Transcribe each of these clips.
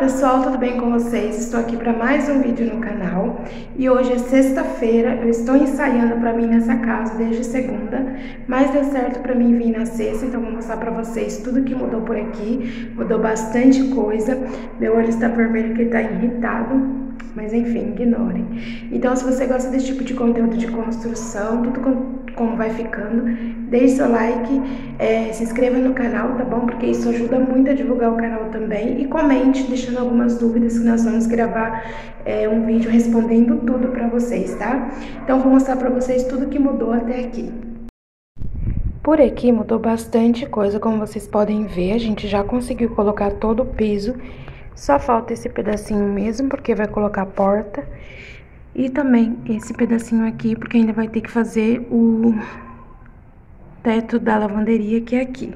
pessoal, tudo bem com vocês? Estou aqui para mais um vídeo no canal e hoje é sexta-feira, eu estou ensaiando para mim nessa casa desde segunda, mas deu certo para mim vir na sexta, então vou mostrar para vocês tudo que mudou por aqui, mudou bastante coisa, meu olho está vermelho porque está irritado, mas enfim, ignorem. Então, se você gosta desse tipo de conteúdo de construção, tudo como vai ficando, deixe seu like, é, se inscreva no canal, tá bom? Porque isso ajuda muito a divulgar o canal também. E comente, deixando algumas dúvidas que nós vamos gravar é, um vídeo respondendo tudo pra vocês, tá? Então, vou mostrar pra vocês tudo que mudou até aqui. Por aqui mudou bastante coisa, como vocês podem ver, a gente já conseguiu colocar todo o piso só falta esse pedacinho mesmo, porque vai colocar a porta. E também esse pedacinho aqui, porque ainda vai ter que fazer o teto da lavanderia que é aqui.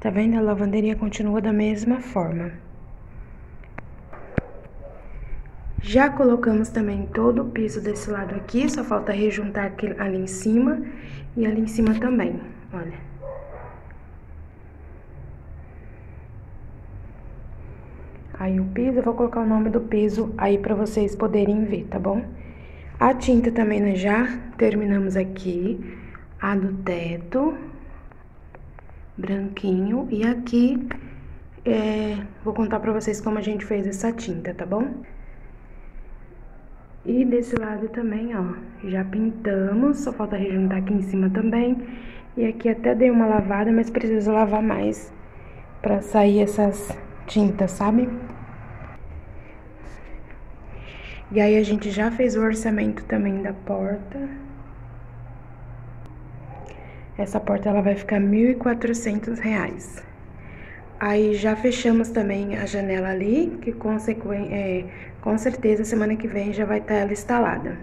Tá vendo? A lavanderia continua da mesma forma. Já colocamos também todo o piso desse lado aqui, só falta rejuntar aqui, ali em cima e ali em cima também, olha. Aí o piso, eu vou colocar o nome do piso aí pra vocês poderem ver, tá bom? A tinta também nós já terminamos aqui. A do teto, branquinho. E aqui, é, vou contar pra vocês como a gente fez essa tinta, tá bom? E desse lado também, ó, já pintamos, só falta rejuntar aqui em cima também. E aqui até dei uma lavada, mas precisa lavar mais pra sair essas tintas, sabe? E aí a gente já fez o orçamento também da porta. Essa porta ela vai ficar R$ 1.400. Aí já fechamos também a janela ali, que é, com certeza semana que vem já vai estar tá ela instalada.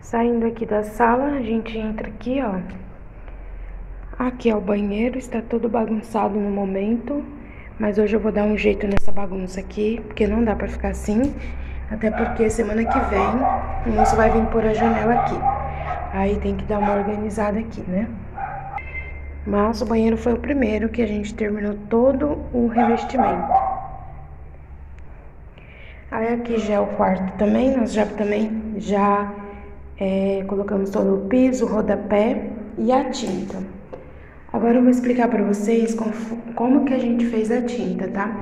Saindo aqui da sala, a gente entra aqui, ó. Aqui é o banheiro, está todo bagunçado no momento, mas hoje eu vou dar um jeito nessa bagunça aqui, porque não dá pra ficar assim. Até porque semana que vem o moço vai vir por a janela aqui. Aí tem que dar uma organizada aqui, né? Mas o banheiro foi o primeiro que a gente terminou todo o revestimento. Aí aqui já é o quarto também, nós já também já é, colocamos todo o piso, o rodapé e a tinta. Agora eu vou explicar para vocês como, como que a gente fez a tinta, tá?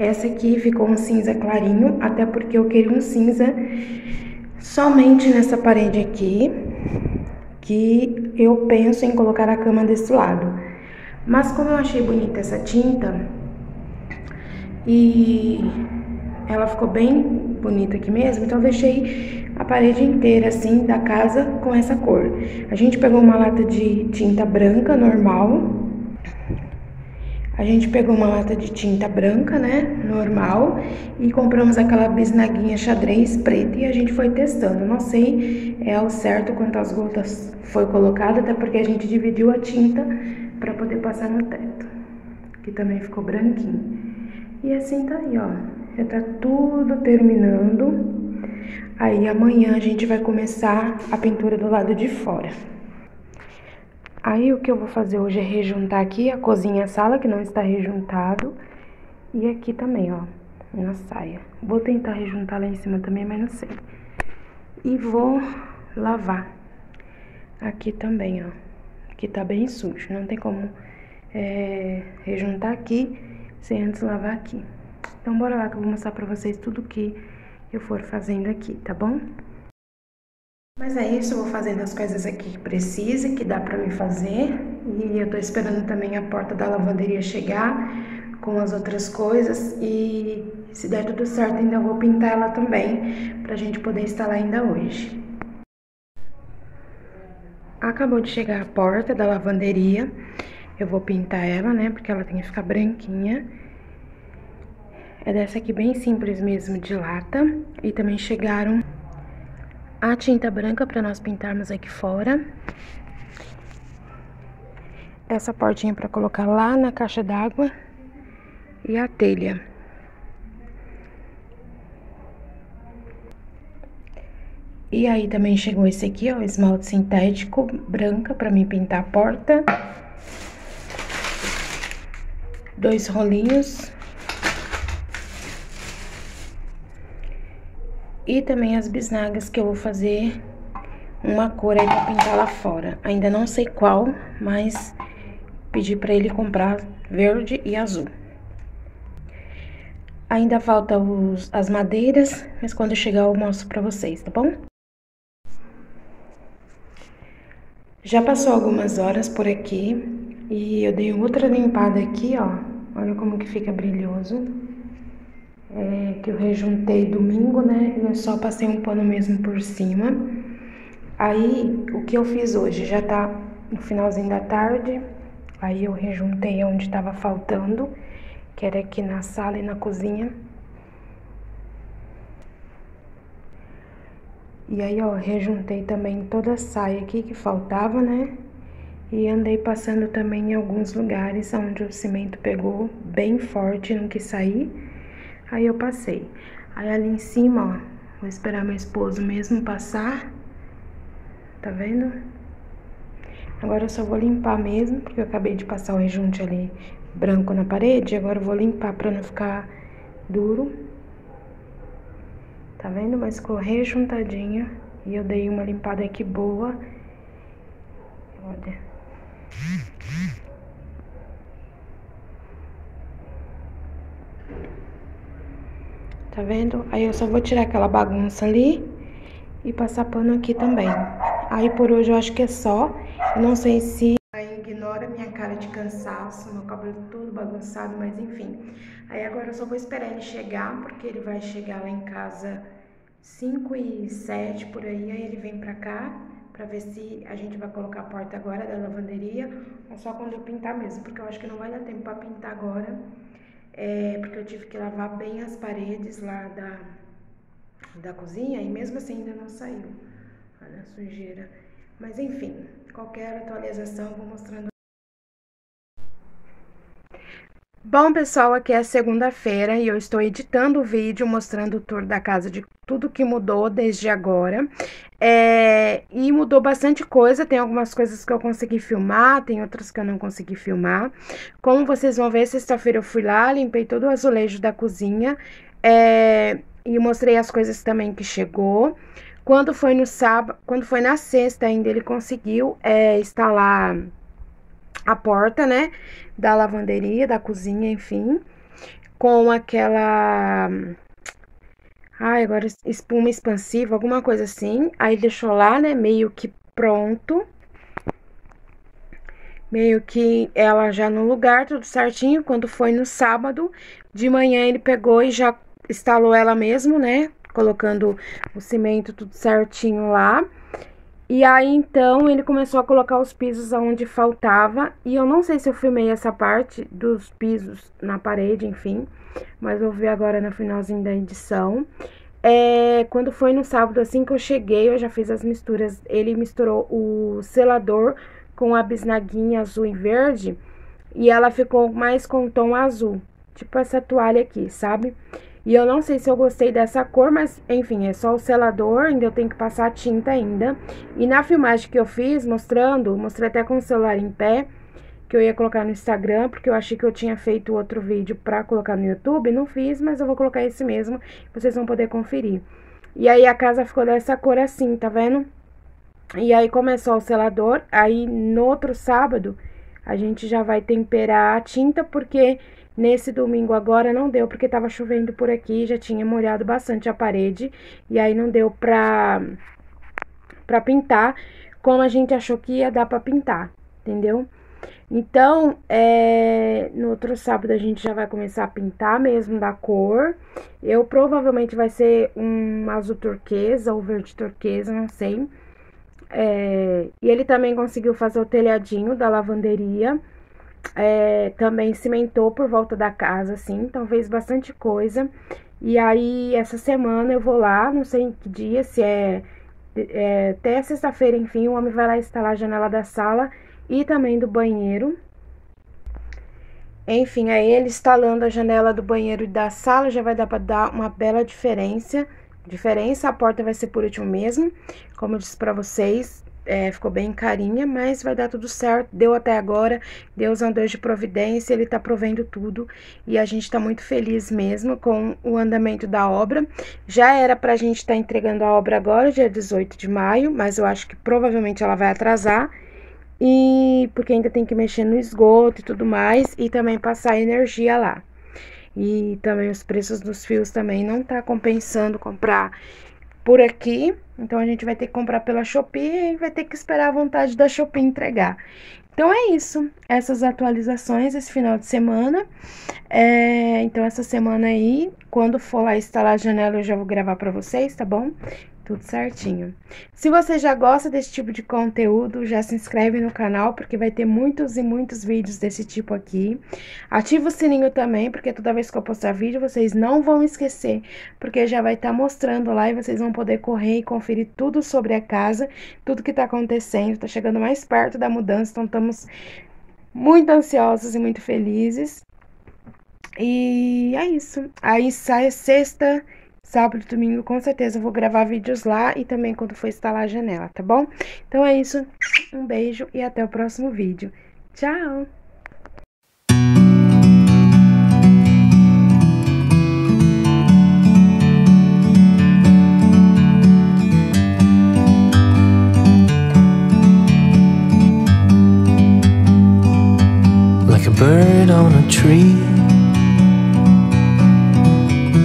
Essa aqui ficou um cinza clarinho, até porque eu queria um cinza somente nessa parede aqui, que eu penso em colocar a cama desse lado. Mas como eu achei bonita essa tinta, e ela ficou bem bonita aqui mesmo, então eu deixei a parede inteira assim da casa com essa cor. A gente pegou uma lata de tinta branca normal. A gente pegou uma lata de tinta branca, né, normal, e compramos aquela bisnaguinha xadrez preta e a gente foi testando. Não sei é ao certo quantas gotas foi colocada, até porque a gente dividiu a tinta para poder passar no teto, que também ficou branquinho. E assim tá aí, ó. Já tá tudo terminando. Aí amanhã a gente vai começar a pintura do lado de fora. Aí o que eu vou fazer hoje é rejuntar aqui a cozinha e a sala, que não está rejuntado. E aqui também, ó, na saia. Vou tentar rejuntar lá em cima também, mas não sei. E vou lavar aqui também, ó. Aqui tá bem sujo, não tem como é, rejuntar aqui sem antes lavar aqui. Então bora lá que eu vou mostrar pra vocês tudo que eu for fazendo aqui, tá bom? Mas é isso, eu vou fazendo as coisas aqui que precisa, que dá pra me fazer. E eu tô esperando também a porta da lavanderia chegar com as outras coisas. E se der tudo certo, ainda vou pintar ela também, pra gente poder instalar ainda hoje. Acabou de chegar a porta da lavanderia. Eu vou pintar ela, né, porque ela tem que ficar branquinha. É dessa aqui bem simples mesmo, de lata. E também chegaram a tinta branca para nós pintarmos aqui fora. Essa portinha para colocar lá na caixa d'água. E a telha. E aí também chegou esse aqui, ó, esmalte sintético branca para mim pintar a porta. Dois rolinhos e também as bisnagas que eu vou fazer uma cor aí pra pintar lá fora. Ainda não sei qual, mas pedi pra ele comprar verde e azul. Ainda falta os, as madeiras, mas quando chegar eu mostro pra vocês, tá bom? Já passou algumas horas por aqui e eu dei outra limpada aqui, ó. Olha como que fica brilhoso. É, que eu rejuntei domingo, né? E eu só passei um pano mesmo por cima. Aí, o que eu fiz hoje? Já tá no finalzinho da tarde. Aí eu rejuntei onde tava faltando, que era aqui na sala e na cozinha. E aí, ó, rejuntei também toda a saia aqui que faltava, né? E andei passando também em alguns lugares onde o cimento pegou bem forte, não quis sair. Aí eu passei. Aí ali em cima, ó, vou esperar meu esposo mesmo passar. Tá vendo? Agora eu só vou limpar mesmo, porque eu acabei de passar o rejunte ali branco na parede. Agora eu vou limpar pra não ficar duro. Tá vendo? Mas ficou rejuntadinho. E eu dei uma limpada aqui boa. Olha. Tá vendo? Aí eu só vou tirar aquela bagunça ali e passar pano aqui também. Aí por hoje eu acho que é só. Eu não sei se Aí ignora minha cara de cansaço, meu cabelo todo bagunçado, mas enfim. Aí agora eu só vou esperar ele chegar, porque ele vai chegar lá em casa 5 e 7 por aí, aí ele vem pra cá pra ver se a gente vai colocar a porta agora da lavanderia ou só quando eu pintar mesmo, porque eu acho que não vai dar tempo pra pintar agora, é, porque eu tive que lavar bem as paredes lá da, da cozinha e mesmo assim ainda não saiu. Olha a sujeira. Mas enfim, qualquer atualização eu vou mostrando. Bom, pessoal, aqui é segunda-feira e eu estou editando o vídeo mostrando o tour da casa de tudo que mudou desde agora. É, e mudou bastante coisa, tem algumas coisas que eu consegui filmar, tem outras que eu não consegui filmar. Como vocês vão ver, sexta-feira eu fui lá, limpei todo o azulejo da cozinha é, e mostrei as coisas também que chegou. Quando foi no sábado, quando foi na sexta ainda, ele conseguiu é, instalar a porta, né, da lavanderia, da cozinha, enfim, com aquela Ai, agora espuma expansiva, alguma coisa assim. Aí deixou lá, né, meio que pronto. Meio que ela já no lugar, tudo certinho. Quando foi no sábado, de manhã ele pegou e já instalou ela mesmo, né? Colocando o cimento tudo certinho lá. E aí, então, ele começou a colocar os pisos onde faltava. E eu não sei se eu filmei essa parte dos pisos na parede, enfim. Mas vou ver agora no finalzinho da edição. É, quando foi no sábado, assim que eu cheguei, eu já fiz as misturas. Ele misturou o selador com a bisnaguinha azul e verde. E ela ficou mais com tom azul. Tipo essa toalha aqui, sabe? E eu não sei se eu gostei dessa cor, mas enfim, é só o selador, ainda eu tenho que passar tinta ainda. E na filmagem que eu fiz, mostrando, mostrei até com o celular em pé, que eu ia colocar no Instagram, porque eu achei que eu tinha feito outro vídeo pra colocar no YouTube, não fiz, mas eu vou colocar esse mesmo, vocês vão poder conferir. E aí a casa ficou dessa cor assim, tá vendo? E aí começou o selador, aí no outro sábado a gente já vai temperar a tinta, porque Nesse domingo agora não deu, porque tava chovendo por aqui, já tinha molhado bastante a parede, e aí não deu pra, pra pintar como a gente achou que ia dar pra pintar, entendeu? Então, é, no outro sábado a gente já vai começar a pintar mesmo da cor. Eu provavelmente vai ser um azul turquesa ou verde turquesa, não sei. É, e ele também conseguiu fazer o telhadinho da lavanderia é, também cimentou por volta da casa, assim, então fez bastante coisa. E aí, essa semana eu vou lá, não sei em que dia, se é, é até sexta-feira, enfim, o homem vai lá instalar a janela da sala e também do banheiro. Enfim, aí ele instalando a janela do banheiro e da sala já vai dar para dar uma bela diferença. Diferença, a porta vai ser por último mesmo. Como eu disse para vocês, é, ficou bem carinha, mas vai dar tudo certo. Deu até agora. Deus é um Deus de providência, Ele tá provendo tudo. E a gente tá muito feliz mesmo com o andamento da obra. Já era pra gente estar tá entregando a obra agora, dia 18 de maio, mas eu acho que provavelmente ela vai atrasar. E porque ainda tem que mexer no esgoto e tudo mais, e também passar energia lá. E também os preços dos fios também não tá compensando comprar por aqui. Então a gente vai ter que comprar pela Shopee e vai ter que esperar a vontade da Shopee entregar. Então é isso, essas atualizações esse final de semana. É, então essa semana aí, quando for lá instalar a janela, eu já vou gravar para vocês, tá bom? Tudo certinho. Se você já gosta desse tipo de conteúdo, já se inscreve no canal, porque vai ter muitos e muitos vídeos desse tipo aqui. Ativa o sininho também, porque toda vez que eu postar vídeo, vocês não vão esquecer, porque já vai estar tá mostrando lá e vocês vão poder correr e conferir tudo sobre a casa, tudo que tá acontecendo, tá chegando mais perto da mudança, então estamos muito ansiosos e muito felizes. E é isso. Aí sai sexta sábado e domingo, com certeza eu vou gravar vídeos lá e também quando for instalar a janela, tá bom? Então é isso, um beijo e até o próximo vídeo. Tchau! Like a bird on a tree